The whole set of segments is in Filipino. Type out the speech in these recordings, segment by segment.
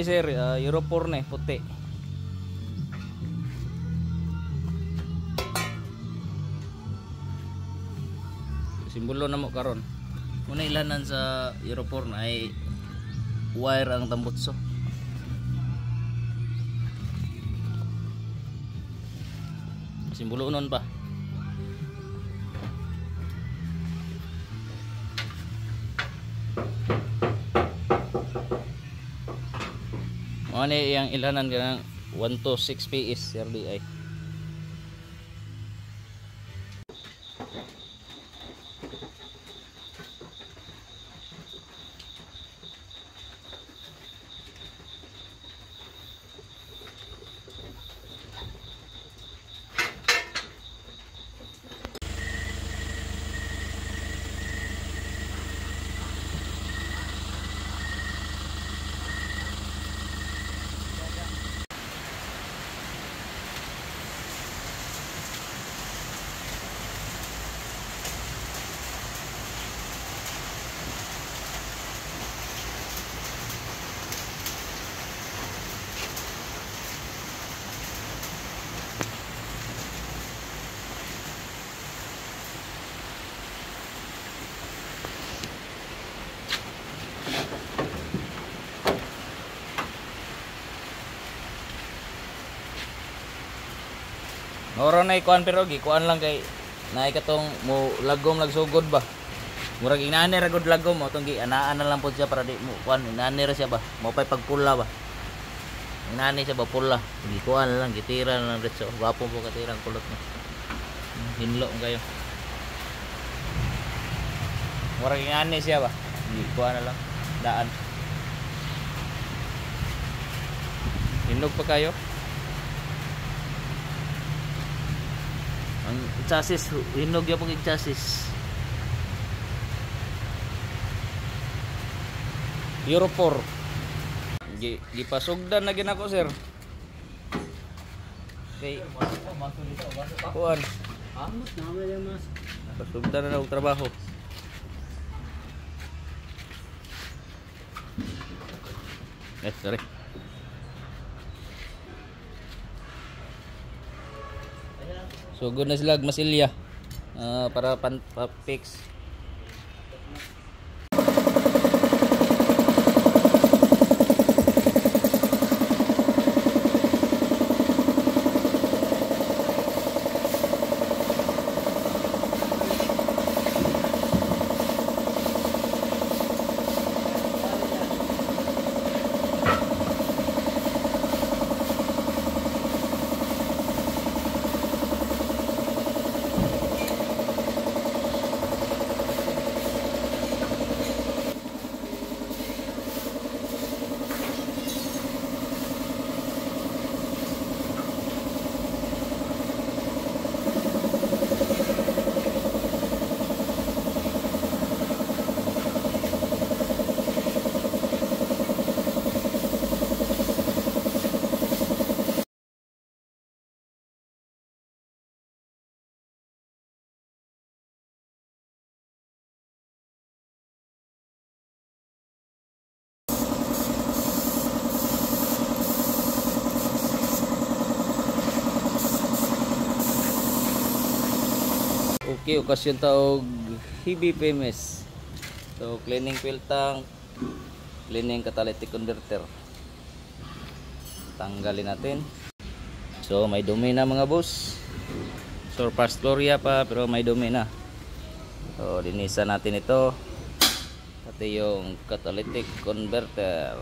ni sir, uh, Euro 4 ni, puti. Simbolo na mo karon. Muna ilanan sa Euro 4 na ay wire ang tambutso. Simbolo unon pa. Mga ni yang ilanan ka ng 1 to 6 PS RDI. Oro na ikuan pero gikuan lang kay naay katong mo lagom nagsugod ba. Murag inani ra gud lagom mo tong gi anaan na lang pod siya para di mo kuan inani ra siya ba. Mo pay pagpula ba. Inani siya ba pula. Gikuan lang gitira na lang diretso. Gwapo po katira ang kulot mo. Hinlo kayo. Murag inani siya ba. Gikuan na lang daan. Hinlog pa kayo. Ang chassis, hinog yung pag chassis. Euro 4. Gi gipasugdan na ginako sir. Okay. Kuan. Pasugdan na og trabaho. Eh, sorry. So good na sila masilya Ah, para pan pa fix. Okay, okasyon taog hibi PMS. So, cleaning fuel tank, cleaning catalytic converter. Tanggalin natin. So, may dumi na mga boss. Surpass Gloria pa, pero may dumi na. So, linisan natin ito. Pati yung catalytic converter.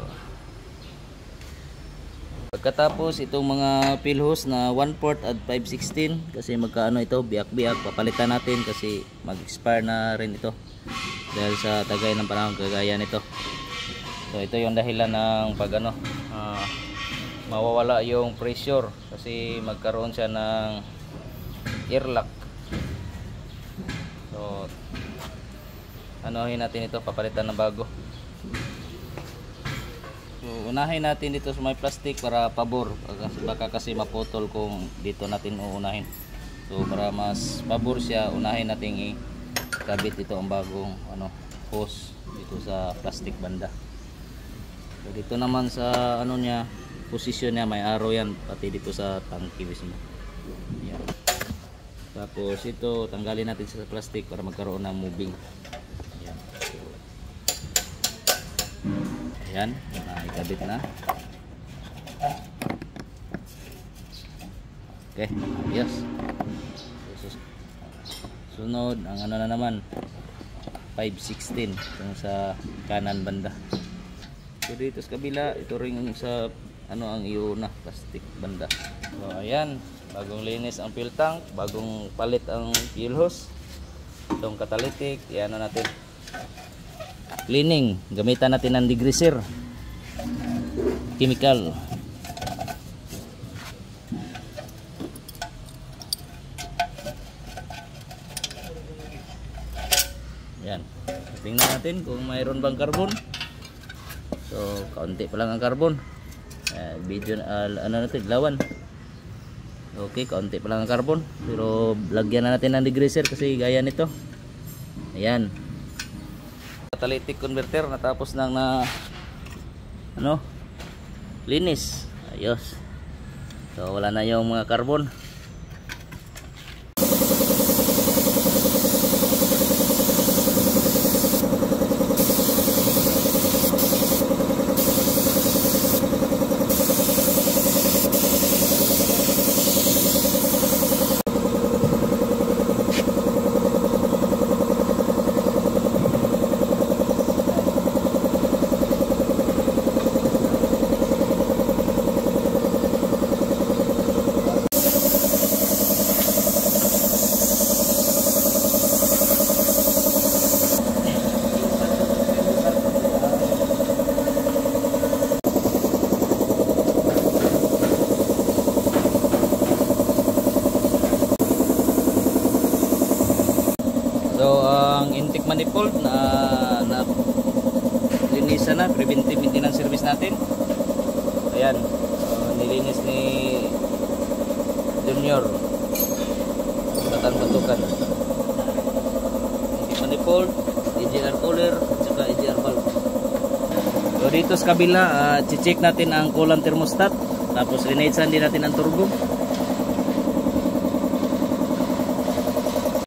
Pagkatapos itong mga pill hose na 1 port at 516 kasi magkaano ito biyak-biyak papalitan natin kasi mag-expire na rin ito dahil sa tagay ng panahon kagaya nito. So ito yung dahilan ng pag ano ah, mawawala yung pressure kasi magkaroon siya ng air lock. So anuhin natin ito papalitan ng bago. So, unahin natin dito sa may plastic para pabor. Baka, kasi maputol kung dito natin uunahin. So, para mas pabor siya, unahin natin ikabit ito ang bagong ano, hose dito sa plastic banda. So, dito naman sa ano niya, posisyon niya may arrow yan pati dito sa tangke mismo. Yan. Tapos ito tanggalin natin sa plastic para magkaroon ng moving. Yan. So, ayan, naikabit na. Okay, yes. Sunod, ang ano na naman, 516 yung sa kanan banda. So dito sa kabila, ito rin sa ano ang iyo na plastic banda. So ayan, bagong linis ang fuel tank, bagong palit ang fuel hose. Itong catalytic, yan na natin. Cleaning, gamitan natin ng degreaser. Chemical. Yan. Tingnan natin kung mayroon bang carbon. So, kaunti pa lang ang carbon. Uh, video uh, ano natin, lawan. Okay, kaunti pa lang ang carbon. Pero lagyan na natin ng degreaser kasi gaya nito. Ayan. Catalytic converter natapos nang na ano? Linis. Ayos. So, wala na yung mga carbon. So ang intake manifold na na linisan na preventive maintenance service natin. Ayan. So, nilinis ni Junior. Batan batukan. Intake manifold, EGR cooler, at saka EGR valve. Kabila, uh, check natin ang coolant thermostat. Tapos linisan din natin ang turbo.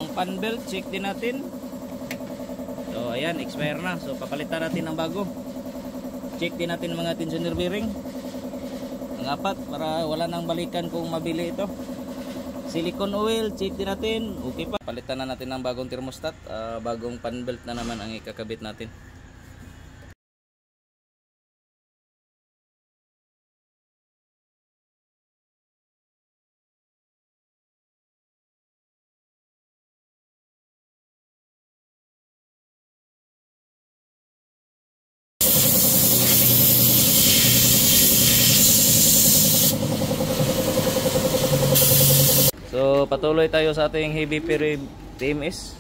Ang fan belt, check din natin. So, ayan, expire na. So, papalitan natin ng bago. Check din natin mga tensioner bearing. Ang apat, para wala nang balikan kung mabili ito. Silicone oil, check din natin. Okay pa. Palitan na natin ng bagong thermostat. Ah, bagong fan belt na naman ang ikakabit natin. So patuloy tayo sa ating heavy peri TMS.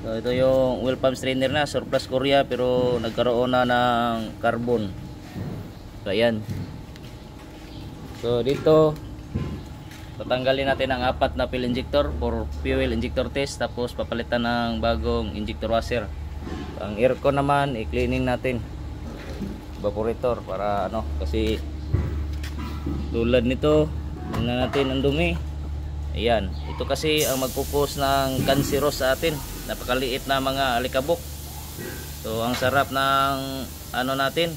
So ito yung oil pump strainer na surplus Korea pero nagkaroon na ng carbon. So ayan. So dito tatanggalin natin ang apat na fuel injector for fuel injector test tapos papalitan ng bagong injector washer. Ang aircon naman i-cleaning natin. Evaporator para ano kasi tulad nito tingnan natin ang dumi ayan. Ito kasi ang magkukos ng kanseros sa atin. Napakaliit na mga alikabok. So ang sarap ng ano natin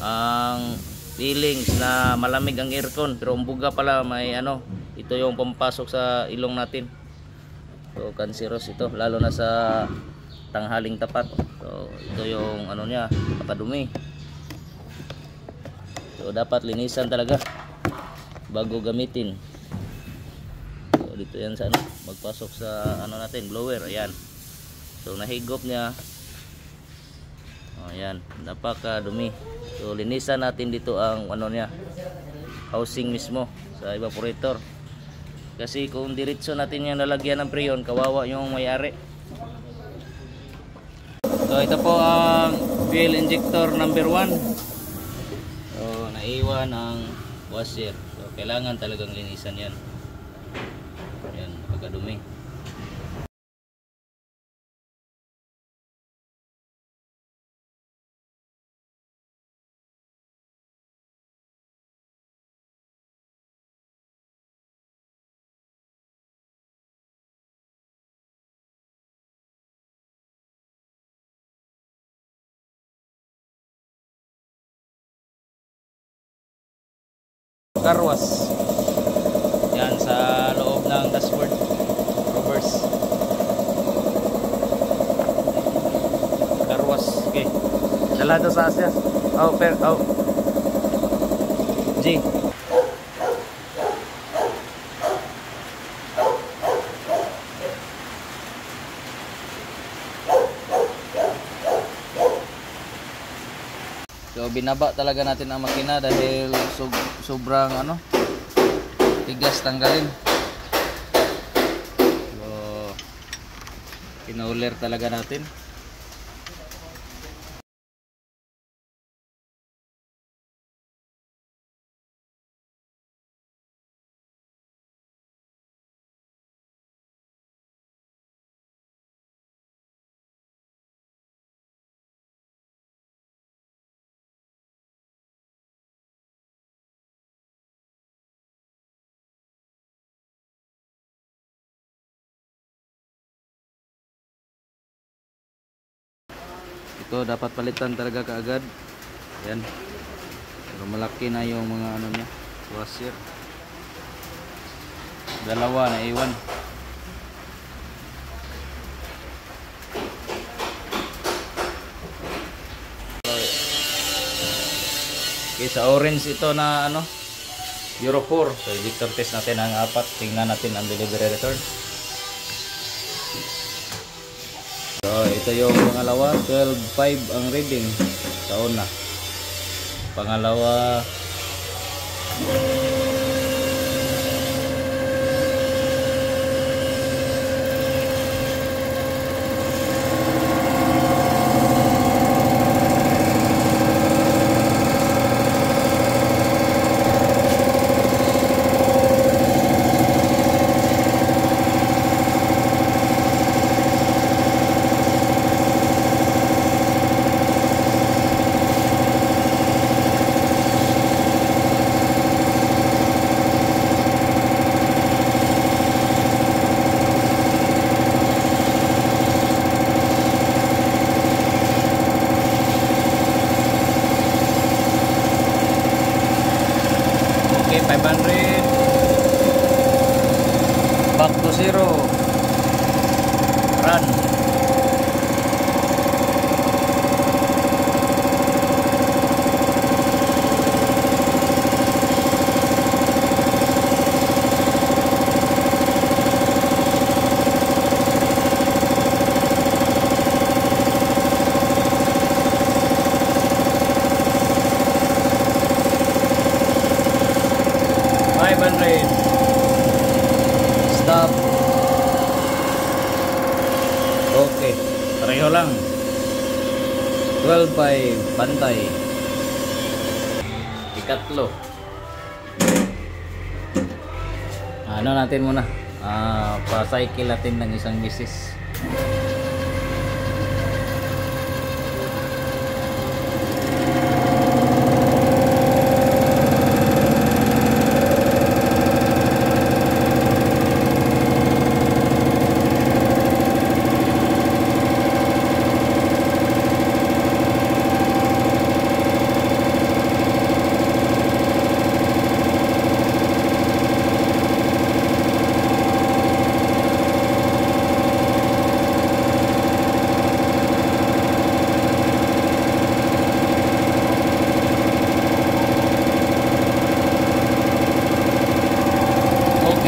ang feelings na malamig ang aircon. Pero ang buga pala may ano ito yung pampasok sa ilong natin. So kanseros ito lalo na sa tanghaling tapat. So ito yung ano niya napakadumi. So dapat linisan talaga bago gamitin dito yan sa ano magpasok sa ano natin blower ayan. So nahigop niya. Oh, ayan napaka dumi so linisan natin dito ang ano niya housing mismo sa evaporator. Kasi kung diretso natin yung lalagyan ng preyon kawawa yung may-ari. So ito po ang fuel injector number 1 so naiwan ang washer. So kailangan talagang linisan yan dan akademi Karwas. Okay. Dala daw sa Asia. Oh, per, oh. G. So binaba talaga natin ang makina dahil sob sobrang ano tigas tanggalin. So pinauler talaga natin. Ito dapat palitan talaga kaagad. Yan. Pero malaki na yung mga ano niya, washer. Dalawa na iwan. Okay, sa orange ito na ano, Euro 4. So, ejector test natin ang apat. Tingnan natin ang delivery return. Ito pangalawa, 12.5 ang reading sa una. Pangalawa, okay, 500. Back to zero. Run. Five hundred. Stop. Okay. Pareho lang. 12 by bantay. Ikatlo. Ano natin muna? Ah, pa-cycle natin ng isang bisis.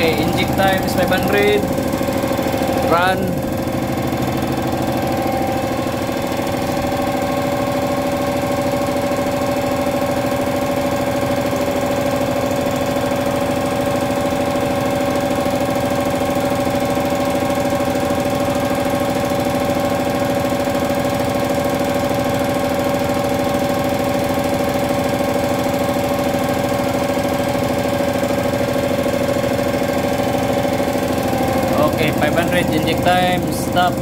Okay, inject time is 500. Run. Okay, 500 inject time. Stop.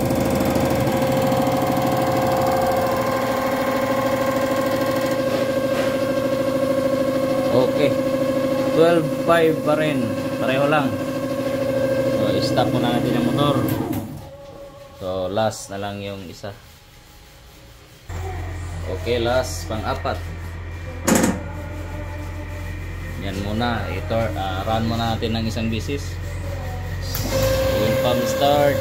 Okay. 12.5 pa rin. Pareho lang. So, stop muna natin yung motor. So, last na lang yung isa. Okay, last. Pang-apat. Yan muna. Ito, ah, run muna natin ng isang bisis. Pump start.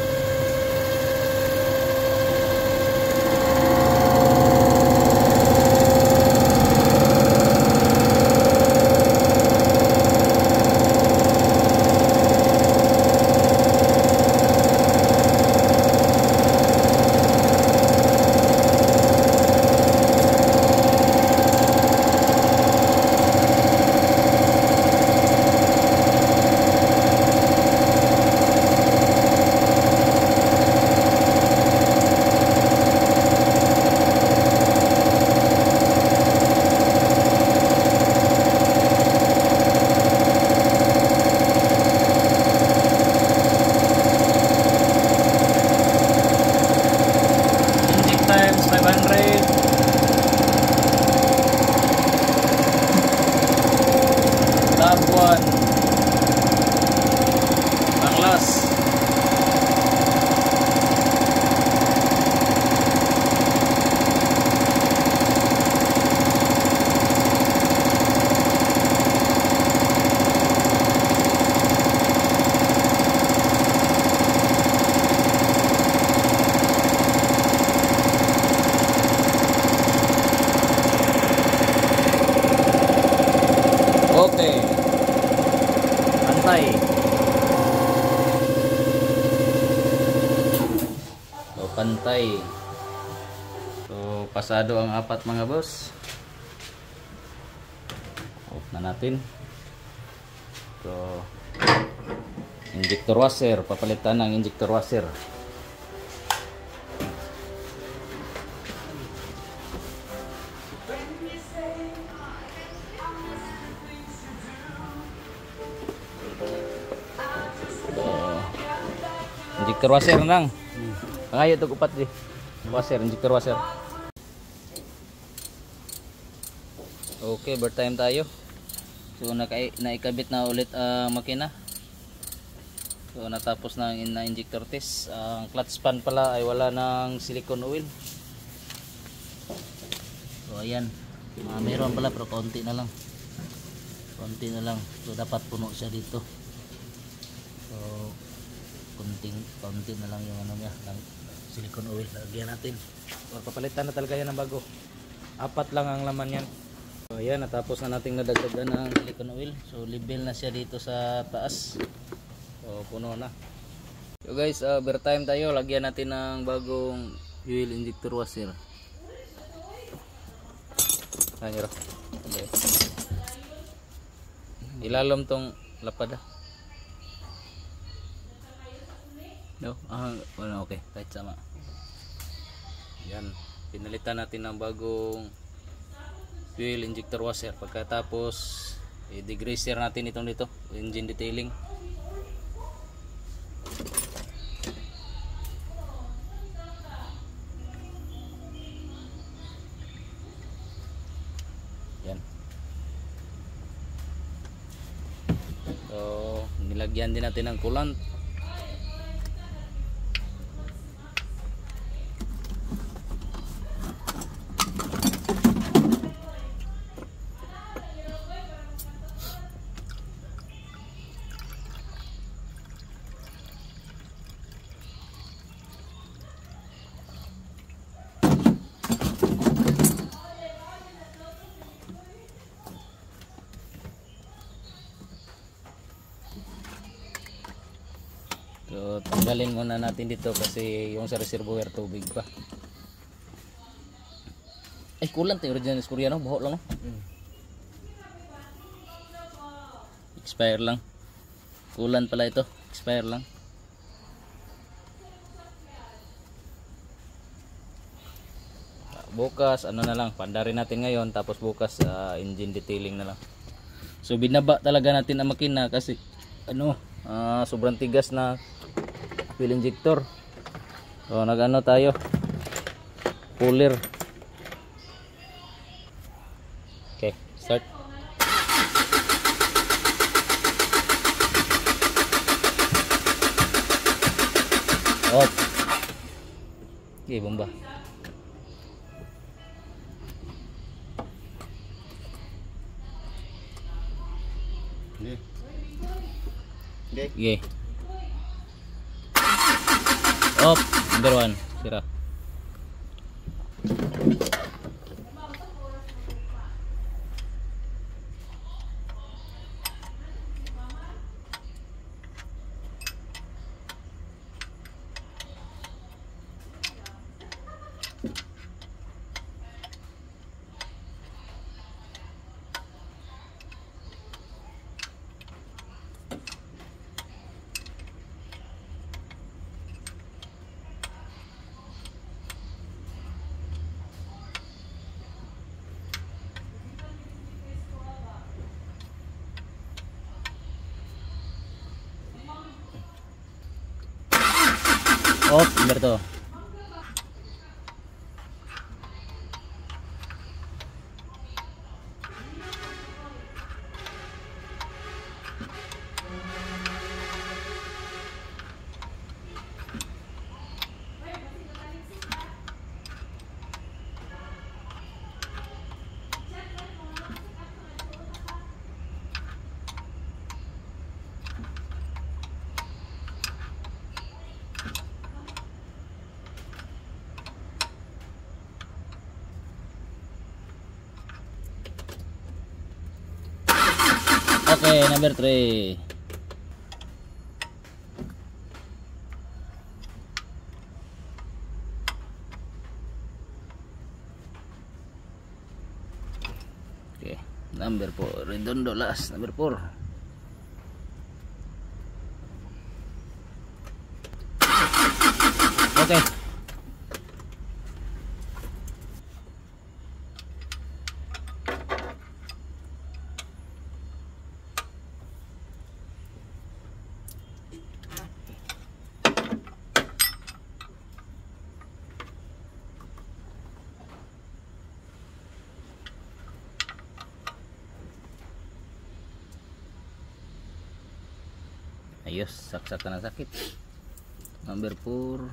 Inject times 500. Lap 1. Ang last. Okay. Pantay. So, pantay. So, pasado ang apat mga boss. Off na natin. So, injector washer. Papalitan ng injector washer. So, injector washer lang. Pangayo ito upat di. Washer, injector washer. Okay, bird time tayo. So nakai naikabit na ulit ang makina. So natapos na ang na injector test. Ang clutch span pala ay wala ng silicone oil. So ayan. Ah, meron pala pero konti na lang. Konti na lang. So dapat puno siya dito. So konting konti na lang yung ano niya silicone oil lagyan natin. Or papalitan na talaga yan ng bago. Apat lang ang laman yan. So ayan natapos na nating nadagdagan ng silicone oil. So level na siya dito sa taas. So puno na. So guys uh, overtime tayo lagyan natin ng bagong fuel injector washer. Ayan okay. ilalom tong lapad ah No? Ah, well, okay. Kahit sama. Yan. Pinalitan natin ng bagong fuel injector washer. Pagkatapos, i-degreaser natin itong dito. Engine detailing. Yan. So, nilagyan din natin ng coolant. So, tanggalin muna natin dito kasi yung sa reservoir tubig pa. Ay, kulang tayo original is Koreano. Buho lang, no? Expire lang. Kulan pala ito. Expire lang. Bukas, ano na lang, pandarin natin ngayon. Tapos bukas, ah, engine detailing na lang. So, binaba talaga natin ang makina kasi, ano, ah, sobrang tigas na fuel injector. So, nag-ano tayo? Cooler. Okay, start. Off. Okay, bomba. Hindi. Hindi. Op, number one. Sira. Op, number two. Number three. Okay, number four. Redondo last, number four. Okay. Ayos, saksak ka na sakit. Number 4.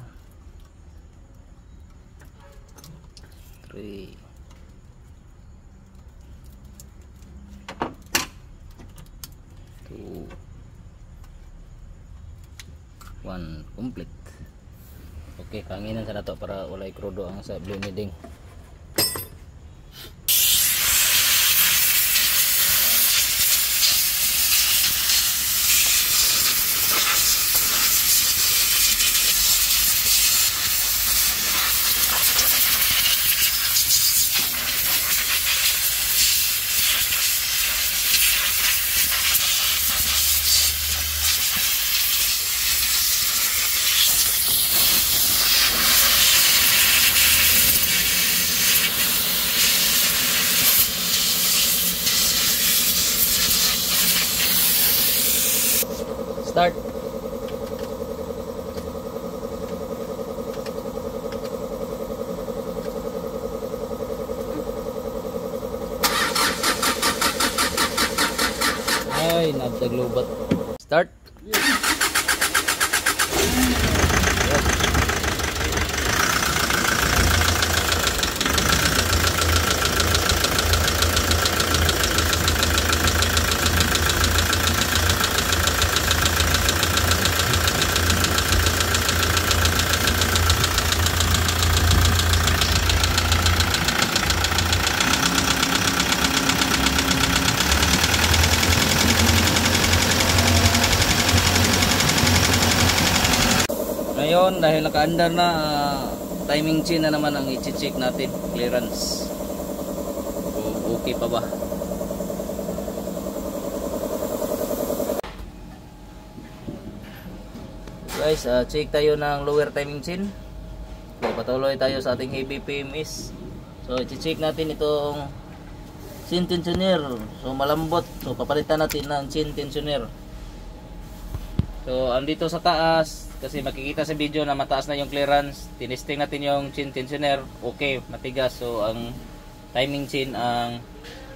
3. Two. One. Complete. Okay, kanginan sa nato para walay krudo ang sa blue knitting. Start. Ay, nagtaglubat. Start. Dahil naka-under na, ah, timing chain na naman ang i-check natin, clearance. So, okay pa ba? Guys, ah, check tayo ng lower timing chain. So, patuloy tayo sa ating heavy PMS. So, i-check natin itong chain tensioner. So, malambot. So, papalitan natin ng chain tensioner. So, andito sa taas, kasi makikita sa video na mataas na yung clearance. Tinesting natin yung chain tensioner. Okay, matigas. So, ang timing chain ang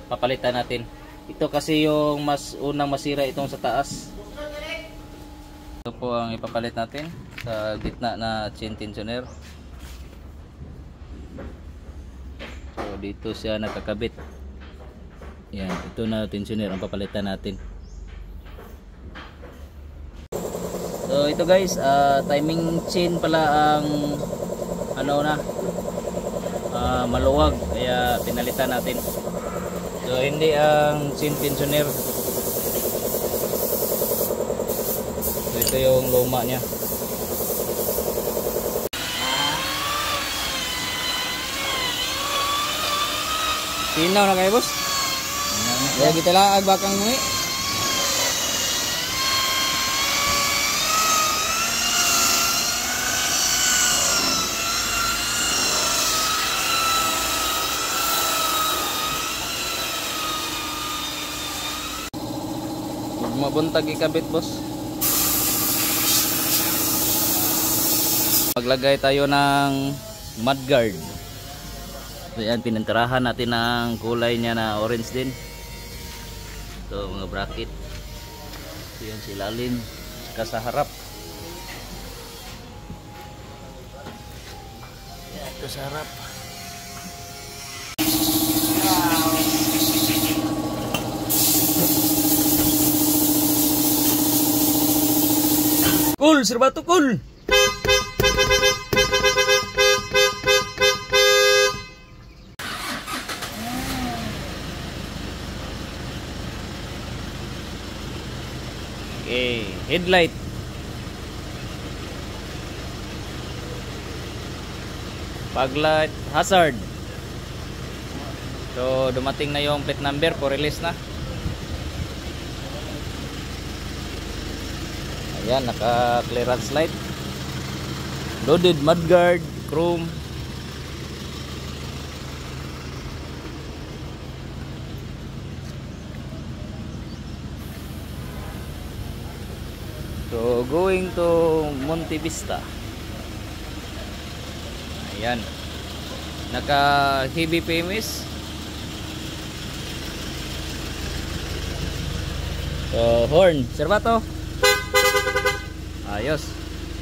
papalitan natin. Ito kasi yung mas unang masira itong sa taas. Ito po ang ipapalit natin sa gitna na chain tensioner. So, dito siya nakakabit. Yan, ito na tensioner ang papalitan natin. So ito guys, ah, timing chain pala ang ano na ah, maluwag kaya pinalitan natin. So hindi ang chain tensioner. So ito yung luma niya. Sinaw na kayo, boss. Kaya kita lang agbakang mo mabuntag ikabit boss. Maglagay tayo ng mudguard. So yan, pinintirahan natin ng kulay niya na orange din. Ito mga bracket. Ito yan si lalim. Saka sa harap. Ito sa harap. Cool, Sir cool! Okay, headlight. Paglight hazard. So, dumating na yung plate number for release na. Ayan, naka clearance light. Loaded mudguard, chrome. So, going to Monte Vista. Ayan. Naka heavy PMS. So, horn. Servato. Ayos.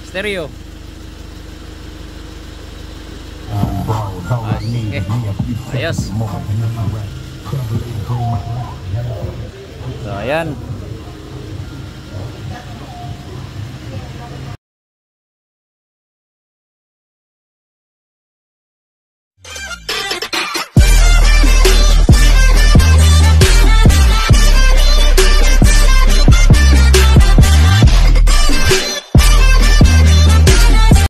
Stereo. Ah, sige. Ayos. So, ayan.